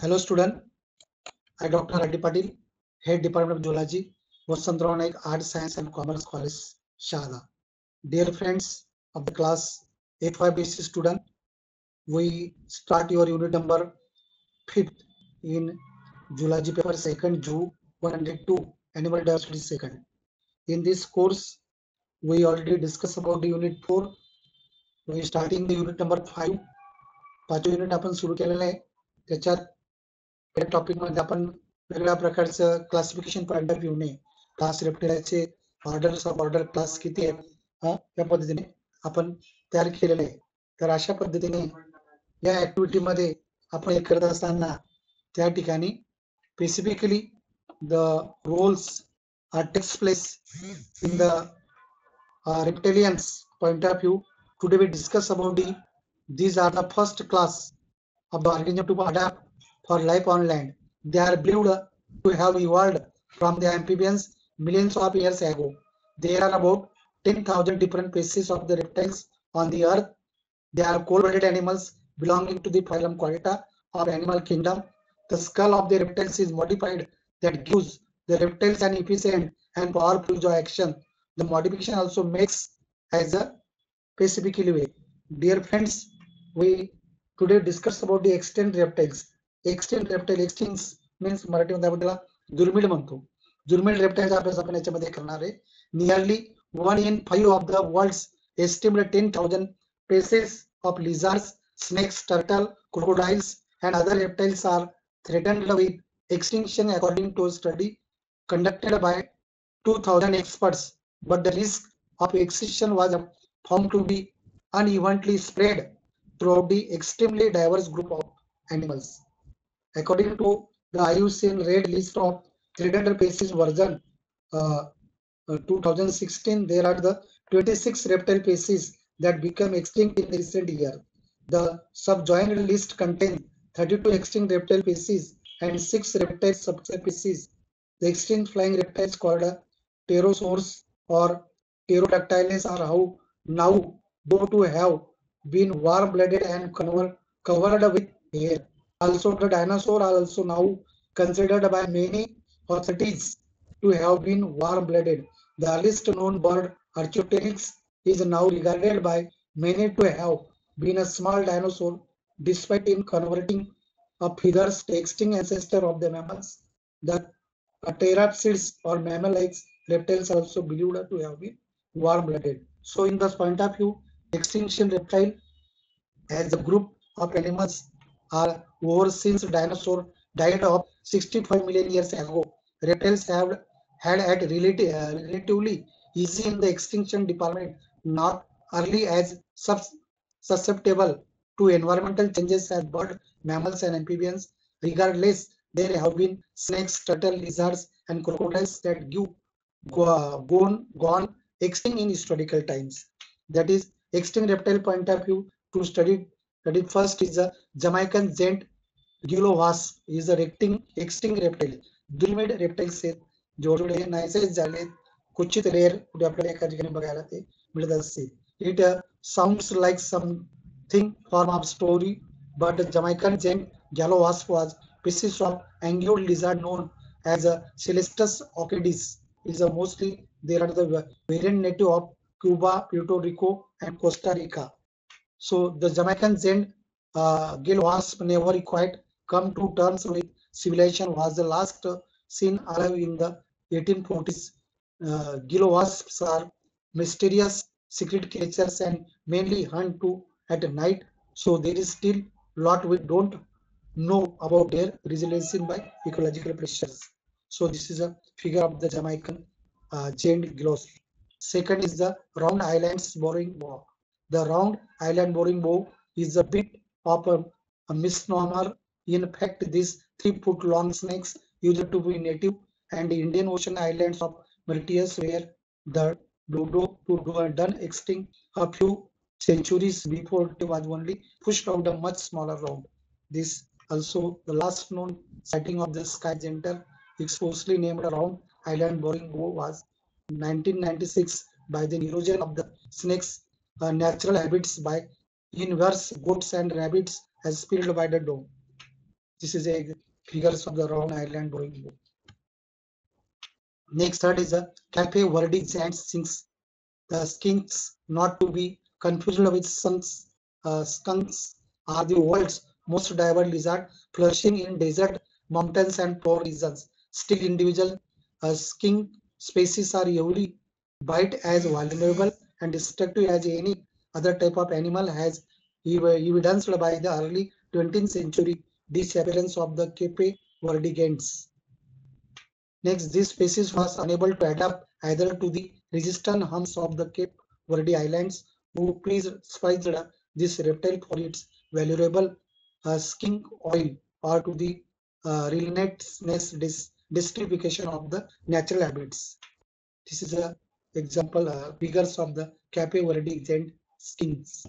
Hello student, I Dr. Reddy Patil, Head Department of Zoology, Vasantrao Naik Art Science and Commerce College, Shahada. Dear friends of the class F5BC student, we start your unit number 5th in Zoology paper 2nd June 102 Animal Diversity 2nd. In this course, we already discussed about the unit 4. We starting the unit number 5. पाचवं unit आपण सुरू केलेलं आहे त्याच्यात या टॉपिकमध्ये आपण वेगळ्या प्रकारचं क्लासिफिकेशन पॉइंट ऑफ व्ह्यूने क्लास रेप्टिलाचे ऑर्डर ऑफ ऑर्डर क्लास किती आहेत या पद्धतीने आपण तयार केलेलं आहे. तर अशा पद्धतीने या ऍक्टिव्हिटी मध्ये आपण हे करत असताना त्या ठिकाणी specifically the roles are takes place in the reptilians point of view today we discuss about the these are the first class of the organism to adapt for life on land. They are believed to have evolved from the amphibians millions of years ago. There are about 10,000 different species of the reptiles on the earth. They are cold-blooded animals belonging to the phylum Chordata of animal kingdom. The skull of the reptiles is modified that gives the reptiles an efficient and powerful jaw action. The modification also makes as a specifically way. Dear friends, we today discuss about the extinct reptiles Extinct reptile extincts means मराठीमध्ये आपण त्याला दुर्मिळ म्हणतो दुर्मिळ रेप्टाईलचा अभ्यास आपण याच्यामध्ये करणार आहे nearly one in five of the world's estimated ten thousand species of lizards, snakes, turtle, crocodiles, and other reptiles are threatened with extinction according to a study conducted by 2000 experts. But the risk of extinction was found to be unevenly spread throughout the extremely diverse group of animals. According to the IUCN Red List of Threatened Species version uh, uh, 2016, there are the 26 reptile species that become extinct in the recent year. The subjoined list contains 32 extinct reptile species and 6 reptile subspecies. The extinct flying reptiles called pterosaurs or pterodactyls are how now thought to have been warm-blooded and covered with hair. Also, the dinosaur are also now considered by many authorities to have been warm-blooded. The earliest known bird, Archaeopteryx, is now regarded by many to have been a small dinosaur, despite in converting a feathers to extinct ancestor of the mammals. The therapsids or mammal-like reptiles are also believed to have been warm-blooded. So, in this point of view, extinction reptile as a group of animals are over since dinosaur died of 65 million years ago. Reptiles have had at relative, uh, relatively easy in the extinction department, not early as susceptible to environmental changes as bird, mammals, and amphibians. Regardless, there have been snakes, turtle, lizards, and crocodiles that give go, gone, gone extinct in historical times. That is, extinct reptile point of view to study. That is first is the Jamaican giant Gilovas is a extinct extinct reptile. Dulmed reptile say Jordan nice jale kuchit rare bagarate middle. It uh, sounds like something form of story, but the Jamaican giant Galliwasp was species of angular lizard known as uh, Celestus occiduus. Is uh, mostly they are the variant native of Cuba, Puerto Rico, and Costa Rica. So the Jamaican giant uh, gill wasp never quite come to terms with civilization was the last seen alive in the 1840s. Uh, gill wasps are mysterious secret creatures and mainly hunt to at night. So there is still lot we don't know about their resilience by ecological pressures. So this is a figure of the Jamaican uh, giant gloss. Second is the round islands burrowing boa. The round island burrowing boa is a bit of a, a misnomer. In fact, these three foot long snakes used to be native and Indian Ocean islands of Mauritius where the dodo to do done extinct a few centuries before it was only pushed out a much smaller round. This also the last known sighting of the sky center explicitly named around island boring was 1996 by the erosion of the snakes natural habits by inverse goats and rabbits as spilled by the dome. This is a figures of the round island boring book. Next third is a cafe verdicts and sinks. The skinks not to be confused with skunks. Uh, skunks are the world's most diverse lizard flourishing in desert, mountains and poor regions. Still individual uh, skink species are usually bite as vulnerable and destructive as any other type of animal has evidenced by the early 20th century disappearance of the Cape Verdigans. Next, this species was unable to adapt either to the resistant humps of the Cape Verde Islands, who prized this reptile for its valuable uh, skink oil, or to the uh, relentless dis of the natural habits. This is a example uh, figures of the Cape Verde giant skins.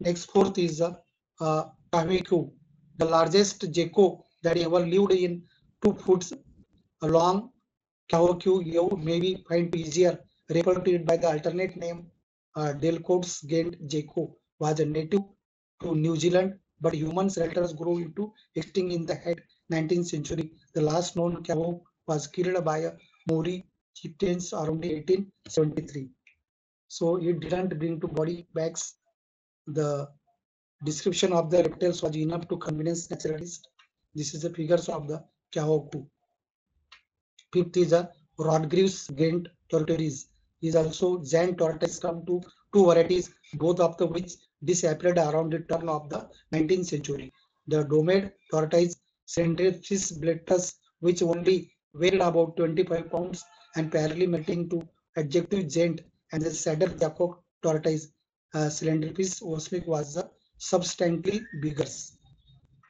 Next, fourth is the uh, Kaweku, the largest gecko that ever lived in two foot long. Kaweku you may be find easier referred to it by the alternate name uh, Delcourt's giant gecko was a native to New Zealand, but human shelters grew into extinct in the head 19th century. The last known cow was killed by a Maori chieftains around 1873. So it didn't bring to body bags. The description of the reptiles was enough to convince naturalists. This is the figures of the Kahoku. Fifth is uh, a Rodrigues Ghent tortoise. Is also giant tortoise come to two varieties, both of the which disappeared around the turn of the 19th century. The domed tortoise Cylindraspis blettus, which only weighed about 25 pounds and parallelly melting to adjective gent and the saddle jacob tortoise uh, Cylindraspis osmic was the substantially bigger.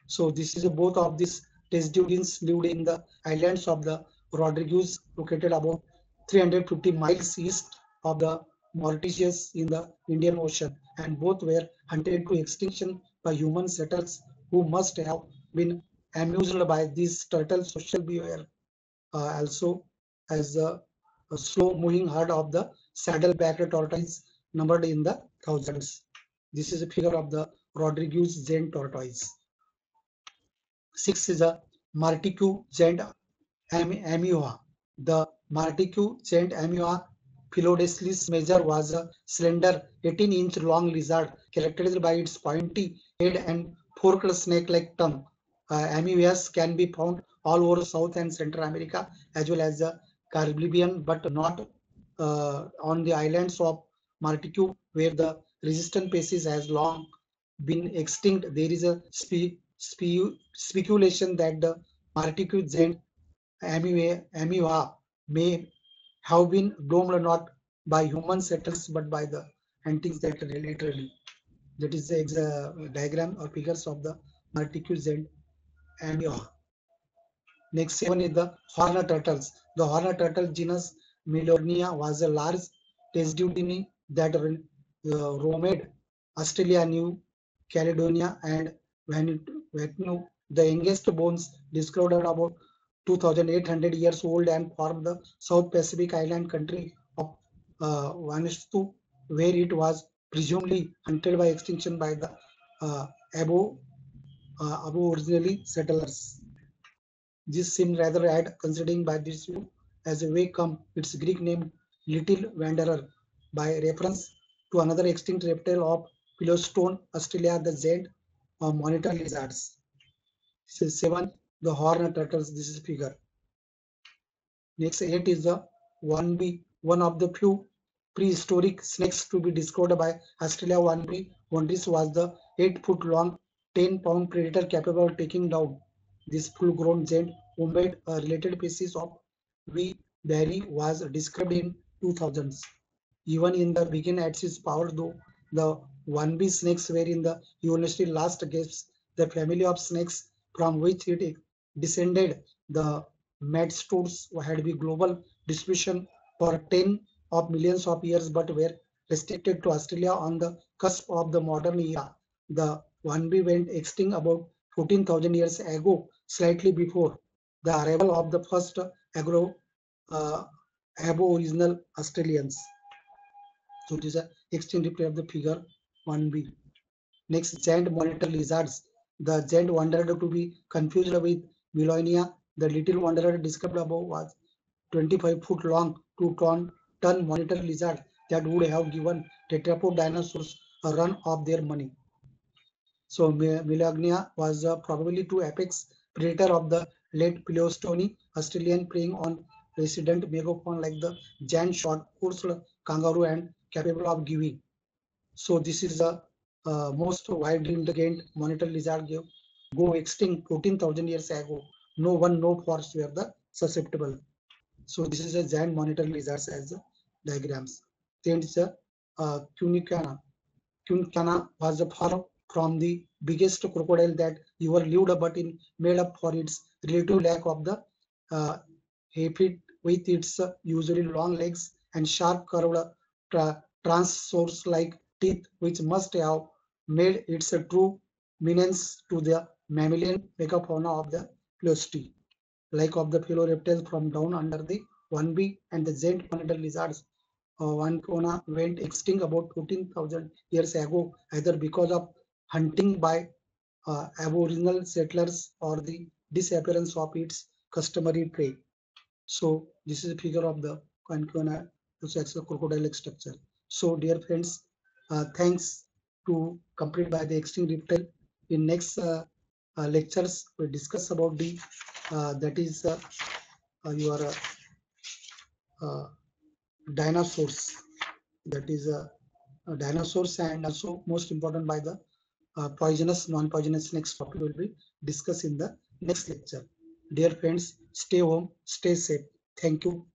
So this is both of these testudines lived in the islands of the Rodrigues located about 350 miles east of the Mauritius in the Indian Ocean and both were hunted to extinction by human settlers who must have been amused by this turtle social behavior uh, also as a, a slow moving herd of the saddle-backed tortoise numbered in the thousands. This is a figure of the Rodrigues giant tortoise. Six is a Martinique giant am. The Martinique giant ameiva Philodactylus major was a slender 18 inch long lizard characterized by its pointy head and forked snake-like tongue uh, can be found all over South and Central America as well as the Caribbean, but not uh, on the islands of Martinique where the resistant species has long been extinct. There is a spe spe speculation that the Martinique giant ameiva may have been domed not by human settlers but by the hunting that literally. That is the diagram or figures of the Martinique giant your next one is the horned turtles. The horned turtle genus Meiolania was a large testudine that uh, roamed Australia, New Caledonia, and Vanuatu. The youngest bones discovered about 2,800 years old and formed the South Pacific island country of uh, Vanuatu, where it was presumably hunted by extinction by the uh, Abo uh, originally settlers. This seemed rather odd considering by this view as a way come its Greek name Little Wanderer by reference to another extinct reptile of Yellowstone, Australia, the giant or monitor lizards. This is seven, the horned turtles. This is figure. Next eight is the Wonambi, one of the few prehistoric snakes to be discovered by Australia. Wonambi, one this was the eight foot long 10 pound predator capable of taking down this full grown giant wombat, a uh, related species of V. berry was described in 2000s. Even in the begin at its power, though the Wonambi snakes were in the evolutionary last gasps, the family of snakes from which it descended, the Madstores had been global distribution for 10 of millions of years, but were restricted to Australia on the cusp of the modern era. The Wonambi went extinct about 14,000 years ago, slightly before the arrival of the first agro uh, aboriginal Australians. So this is a extinct replay of the figure Wonambi. Next, giant monitor lizards. The giant wanderer to be confused with Meiolania. The little wanderer described above was 25 foot long, 2 ton, ton monitor lizard that would have given theropod dinosaurs a run of their money. So Megalania was uh, probably two apex predator of the late Pleistocene Australian preying on resident megafauna like the giant short-coursed kangaroo and capable of giving. So this is the uh, most widely indicated monitor lizard go extinct 14,000 years ago. No one know for sure the susceptible. So this is a giant monitor lizards as the diagrams. Then it's a uh, Quinkana. Quinkana was a far from the biggest crocodile that ever lived, but in made up for its relative lack of the uh, head with its uh, usually long legs and sharp curved tra transverse like teeth, which must have made its a true menace to the mammalian megafauna of the Pleistocene, like of the fellow reptiles from down under the Wonambi and the giant monitor lizards. Uh, one fauna went extinct about 14,000 years ago, either because of hunting by uh, aboriginal settlers or the disappearance of its customary prey. So this is a figure of the Quinkana crocodile structure. So dear friends, uh, thanks to complete by the extinct reptile. In next uh, uh, lectures, we discuss about the uh, that is uh, your dinosaurs. That is dinosaurs and also most important by the Uh, poisonous, non-poisonous next topic will be discussed in the next lecture. Dear friends, stay home, stay safe. Thank you.